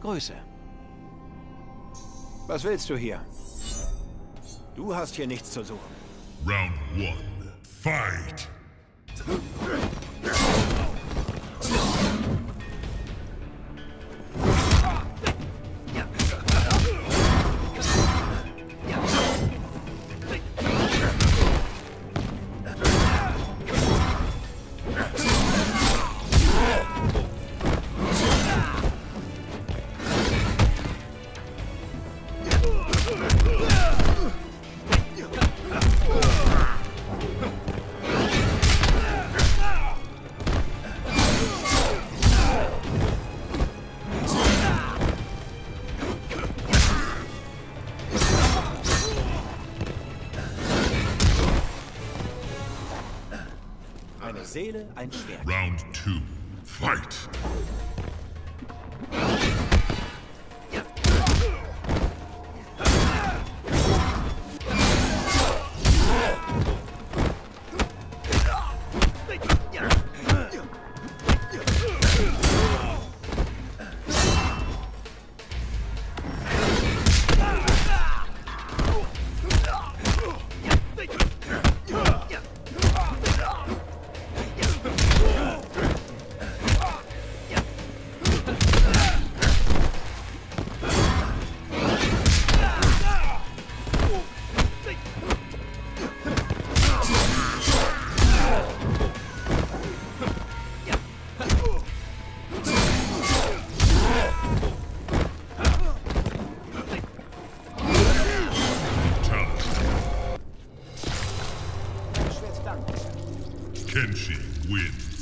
Grüße. Was willst du hier? Du hast hier nichts zu suchen. Round one. Fight! Eine Seele, ein Schwert. Round two. Fight! Kenshi wins.